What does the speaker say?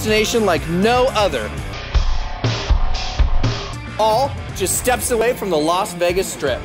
destination like no other. All just steps away from the Las Vegas Strip.